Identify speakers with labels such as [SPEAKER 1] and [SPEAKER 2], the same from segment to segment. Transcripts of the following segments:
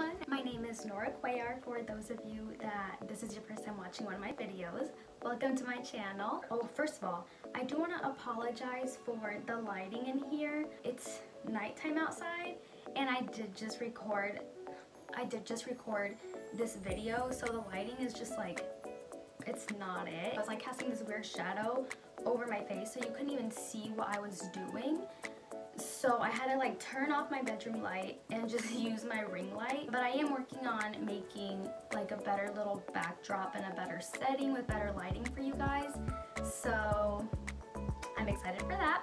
[SPEAKER 1] everyone, my name is Nora Cuellar for those of you that this is your first time watching one of my videos. Welcome to my channel. Oh, first of all, I do want to apologize for the lighting in here. It's nighttime outside and I did just record I did just record this video so the lighting is just like it's not it. I was like casting this weird shadow over my face so you couldn't even see what I was doing. So I had to like turn off my bedroom light and just use my ring light. But I am working on making like a better little backdrop and a better setting with better lighting for you guys. So I'm excited for that.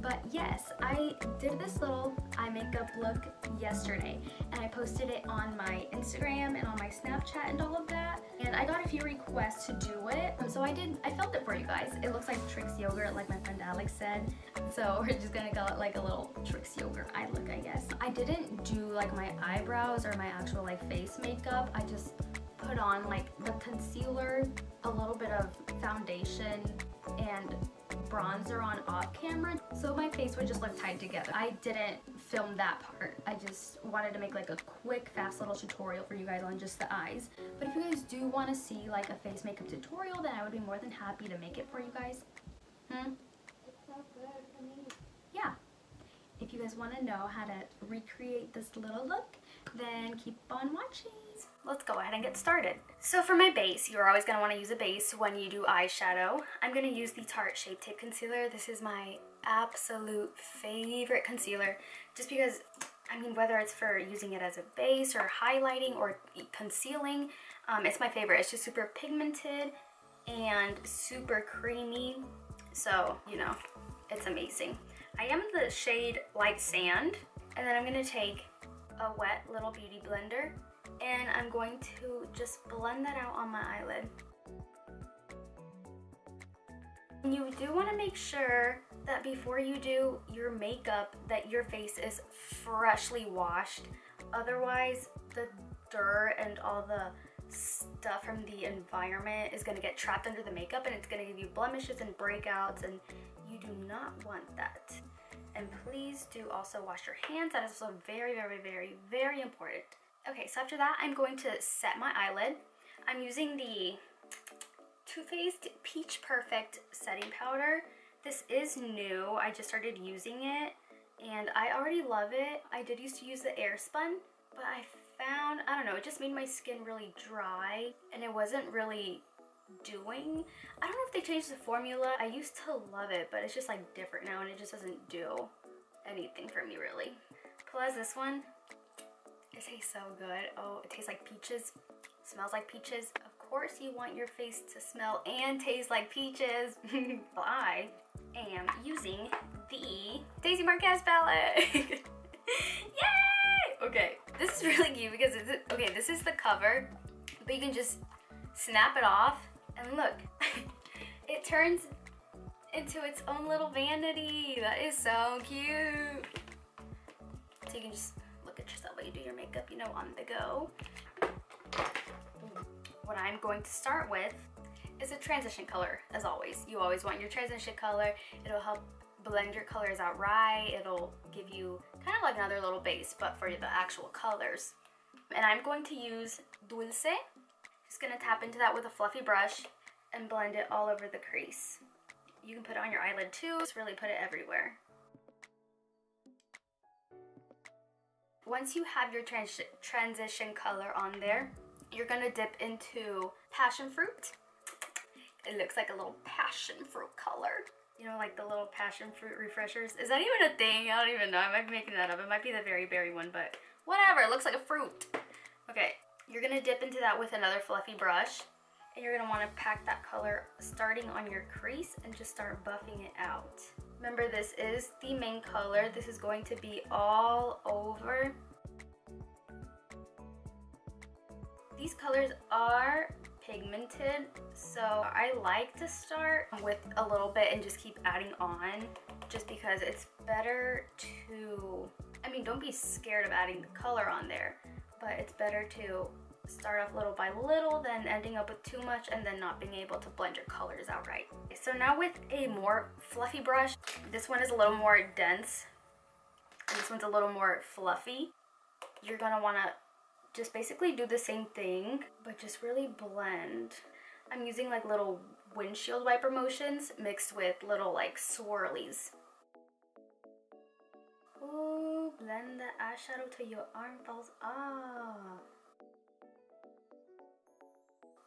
[SPEAKER 1] But yes, I did this little eye makeup look yesterday and I posted it on my Instagram and on my Snapchat and all of that. And I got a few requests to do it. Um, so I did, I filmed it for you guys. It looks like Trix yogurt like my friend Alex said. So we're just gonna go like a little Trix yogurt eye look I guess. I didn't do like my eyebrows or my actual like face makeup. I just put on like the concealer, a little bit of foundation and bronzer on off camera so my face would just look tied together. I didn't film that part. I just wanted to make like a quick fast little tutorial for you guys on just the eyes. But if you guys do want to see like a face makeup tutorial then I would be more than happy to make it for you guys. Hmm? Yeah. If you guys want to know how to recreate this little look then keep on watching let's go ahead and get started. So for my base, you're always going to want to use a base when you do eyeshadow. I'm going to use the Tarte Shape Tape Concealer. This is my absolute favorite concealer just because, I mean, whether it's for using it as a base or highlighting or concealing, um, it's my favorite. It's just super pigmented and super creamy. So, you know, it's amazing. I am the shade Light Sand and then I'm going to take a wet little beauty blender and I'm going to just blend that out on my eyelid. You do want to make sure that before you do your makeup that your face is freshly washed. Otherwise, the dirt and all the stuff from the environment is going to get trapped under the makeup and it's going to give you blemishes and breakouts and you do not want that. And please do also wash your hands. That is also very, very, very, very important. Okay, so after that, I'm going to set my eyelid. I'm using the Too Faced Peach Perfect Setting Powder. This is new. I just started using it, and I already love it. I did used to use the Airspun, but I found, I don't know, it just made my skin really dry, and it wasn't really doing. I don't know if they changed the formula. I used to love it, but it's just like different now, and it just doesn't do anything for me, really. Plus this one, it tastes so good. Oh, it tastes like peaches. Smells like peaches. Of course you want your face to smell and taste like peaches. I am using the Daisy Marquez palette. Yay! Okay, this is really cute because it's, okay, this is the cover, but you can just snap it off and look, it turns into its own little vanity. That is so cute. So you can just at yourself while you do your makeup, you know, on the go. What I'm going to start with is a transition color, as always. You always want your transition color. It'll help blend your colors out right. It'll give you kind of like another little base, but for the actual colors. And I'm going to use Dulce. Just gonna tap into that with a fluffy brush and blend it all over the crease. You can put it on your eyelid too, just really put it everywhere. Once you have your trans transition color on there, you're gonna dip into passion fruit. It looks like a little passion fruit color. You know, like the little passion fruit refreshers. Is that even a thing? I don't even know. I might be making that up. It might be the very berry one, but whatever. It looks like a fruit. Okay, you're gonna dip into that with another fluffy brush. And you're gonna wanna pack that color starting on your crease and just start buffing it out. Remember, this is the main color. This is going to be all over. These colors are pigmented, so I like to start with a little bit and just keep adding on just because it's better to, I mean, don't be scared of adding the color on there, but it's better to start off little by little, then ending up with too much and then not being able to blend your colors out right. So now with a more fluffy brush, this one is a little more dense, and this one's a little more fluffy. You're gonna wanna just basically do the same thing, but just really blend. I'm using like little windshield wiper motions mixed with little like swirlies. Ooh, blend the eyeshadow till your arm falls off.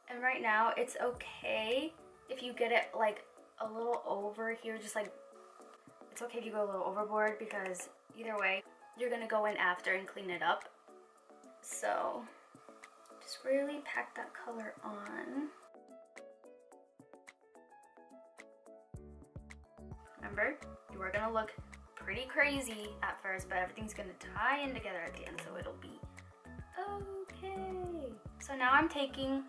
[SPEAKER 1] And right now, it's okay if you get it like a little over here, just like, it's okay if you go a little overboard because either way, you're gonna go in after and clean it up. So, just really pack that color on. Remember, you are gonna look pretty crazy at first, but everything's gonna tie in together at the end, so it'll be okay. So now I'm taking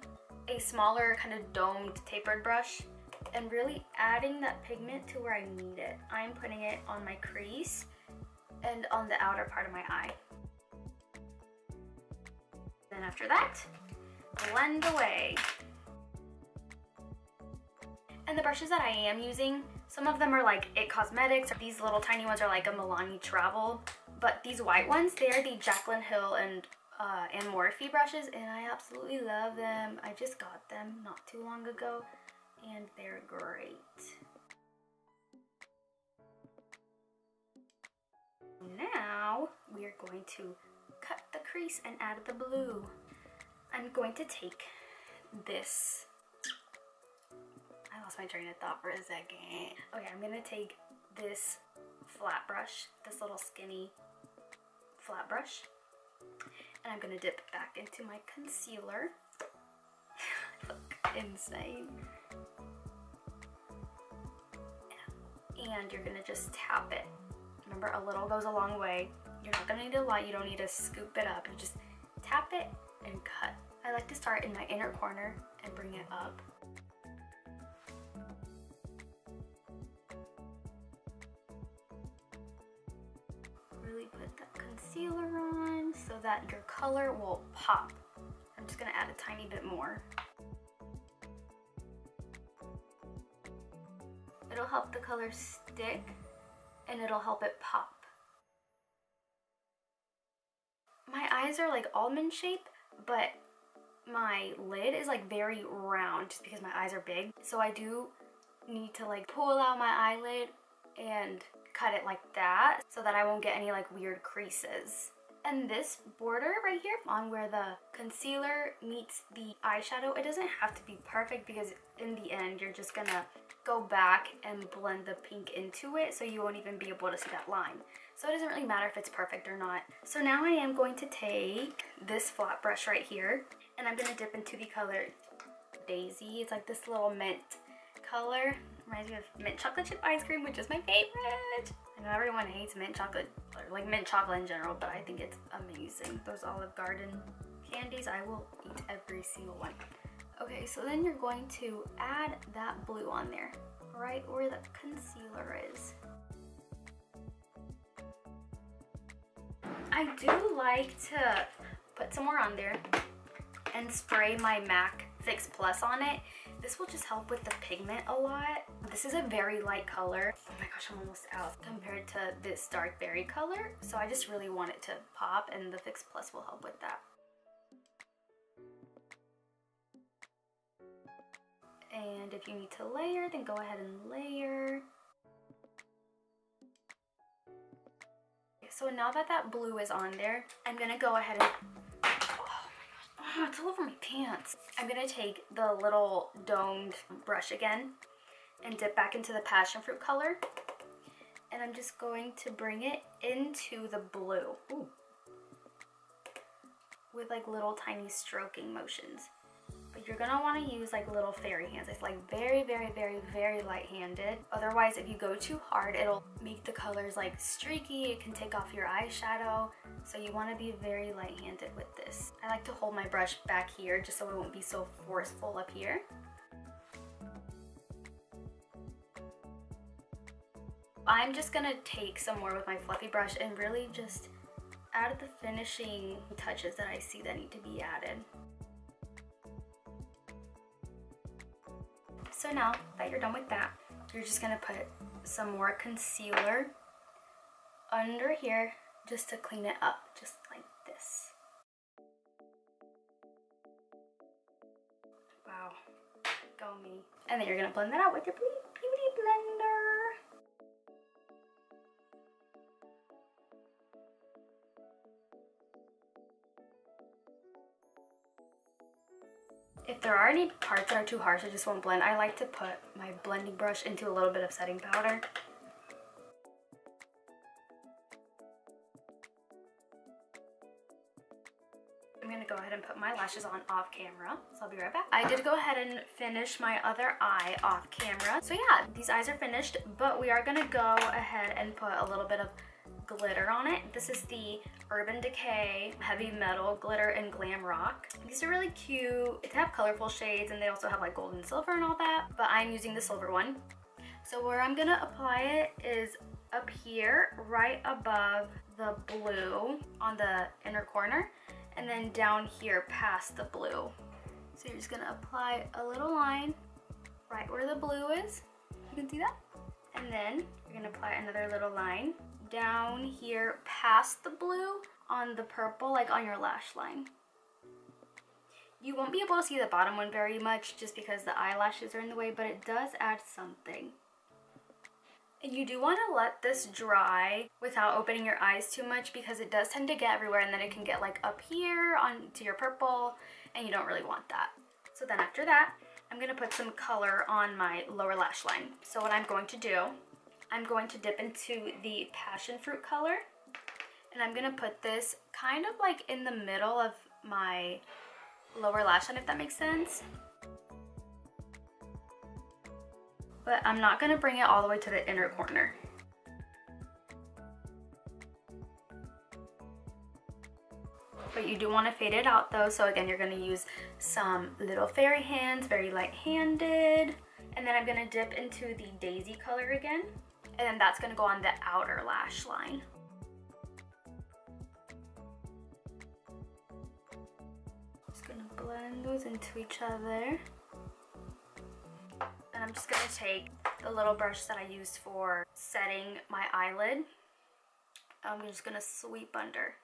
[SPEAKER 1] a smaller kind of domed tapered brush and really adding that pigment to where I need it. I'm putting it on my crease and on the outer part of my eye. Then after that, blend away. And the brushes that I am using, some of them are like IT Cosmetics. These little tiny ones are like a Milani Travel. But these white ones, they are the Jaclyn Hill and uh, and Morphe brushes and I absolutely love them. I just got them not too long ago and they're great. Now we are going to cut the crease and add the blue. I'm going to take this I lost my train of thought for a second. Okay, I'm gonna take this flat brush, this little skinny flat brush, and I'm gonna dip back into my concealer. look insane. And you're gonna just tap it. Remember, a little goes a long way. You're not gonna need a lot, you don't need to scoop it up. You just tap it and cut. I like to start in my inner corner and bring it up. Really put that concealer on so that your color will pop. I'm just gonna add a tiny bit more. It'll help the color stick and it'll help it pop. My eyes are like almond shape, but my lid is like very round just because my eyes are big. So I do need to like pull out my eyelid and cut it like that so that I won't get any like weird creases. And this border right here on where the concealer meets the eyeshadow, it doesn't have to be perfect because in the end you're just gonna go back and blend the pink into it so you won't even be able to see that line. So it doesn't really matter if it's perfect or not. So now I am going to take this flat brush right here and I'm gonna dip into the color Daisy. It's like this little mint color. Reminds me of mint chocolate chip ice cream, which is my favorite. I know everyone hates mint chocolate, or like mint chocolate in general, but I think it's amazing. Those Olive Garden candies, I will eat every single one. Okay, so then you're going to add that blue on there, right where the concealer is. I do like to put some more on there and spray my MAC Fix Plus on it this will just help with the pigment a lot. This is a very light color. Oh my gosh, I'm almost out compared to this dark berry color. So I just really want it to pop and the Fix Plus will help with that. And if you need to layer, then go ahead and layer. So now that that blue is on there, I'm gonna go ahead and Oh, it's all over my pants. I'm gonna take the little domed brush again and dip back into the passion fruit color. And I'm just going to bring it into the blue. Ooh. With like little tiny stroking motions you're gonna wanna use like little fairy hands. It's like very, very, very, very light-handed. Otherwise, if you go too hard, it'll make the colors like streaky. It can take off your eyeshadow. So you wanna be very light-handed with this. I like to hold my brush back here just so it won't be so forceful up here. I'm just gonna take some more with my fluffy brush and really just add the finishing touches that I see that need to be added. So now that you're done with that, you're just gonna put some more concealer under here just to clean it up, just like this. Wow, go me. And then you're gonna blend that out with your bleach. If there are any parts that are too harsh, I just won't blend. I like to put my blending brush into a little bit of setting powder. I'm gonna go ahead and put my lashes on off camera, so I'll be right back. I did go ahead and finish my other eye off camera. So yeah, these eyes are finished, but we are gonna go ahead and put a little bit of glitter on it. This is the Urban Decay Heavy Metal Glitter and Glam Rock. These are really cute. They have colorful shades and they also have like gold and silver and all that, but I'm using the silver one. So where I'm gonna apply it is up here, right above the blue on the inner corner and then down here past the blue. So you're just gonna apply a little line right where the blue is. You can see that? And then you're gonna apply another little line down here past the blue on the purple, like on your lash line. You won't be able to see the bottom one very much just because the eyelashes are in the way, but it does add something. And you do want to let this dry without opening your eyes too much because it does tend to get everywhere and then it can get like up here onto your purple and you don't really want that. So then after that, I'm going to put some color on my lower lash line. So what I'm going to do, I'm going to dip into the passion fruit color and I'm going to put this kind of like in the middle of my lower lash line if that makes sense. but I'm not gonna bring it all the way to the inner corner. But you do wanna fade it out though, so again, you're gonna use some little fairy hands, very light-handed, and then I'm gonna dip into the daisy color again, and then that's gonna go on the outer lash line. Just gonna blend those into each other. And I'm just gonna take the little brush that I used for setting my eyelid. I'm just gonna sweep under.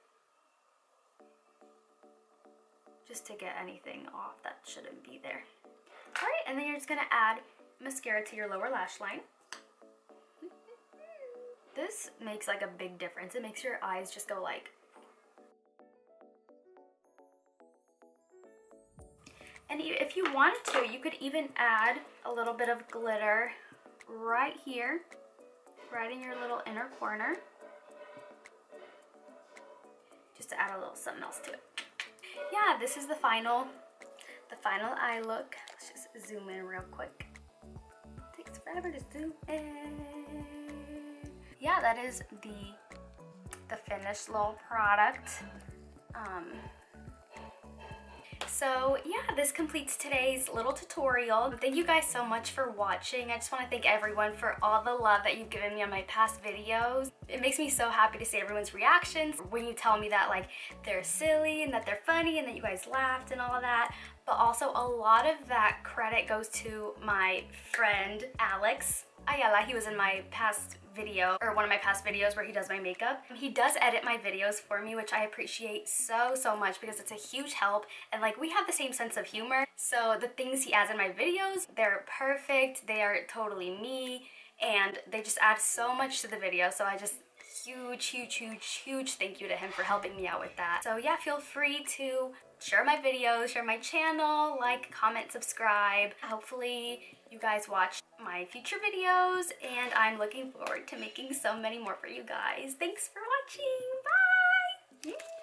[SPEAKER 1] Just to get anything off that shouldn't be there. All right, and then you're just gonna add mascara to your lower lash line. This makes like a big difference. It makes your eyes just go like And if you wanted to, you could even add a little bit of glitter right here, right in your little inner corner. Just to add a little something else to it. Yeah, this is the final, the final eye look. Let's just zoom in real quick. It takes forever to zoom in. Yeah, that is the, the finished little product. Um, so yeah, this completes today's little tutorial. Thank you guys so much for watching. I just want to thank everyone for all the love that you've given me on my past videos. It makes me so happy to see everyone's reactions when you tell me that like they're silly and that they're funny and that you guys laughed and all that. But also a lot of that credit goes to my friend Alex Ah, Ayala. He was in my past video or one of my past videos where he does my makeup. He does edit my videos for me which I appreciate so so much because it's a huge help and like we have the same sense of humor so the things he adds in my videos they're perfect they are totally me and they just add so much to the video so I just huge huge huge huge thank you to him for helping me out with that so yeah feel free to share my videos share my channel like comment subscribe hopefully you guys watched my future videos and I'm looking forward to making so many more for you guys. Thanks for watching. Bye!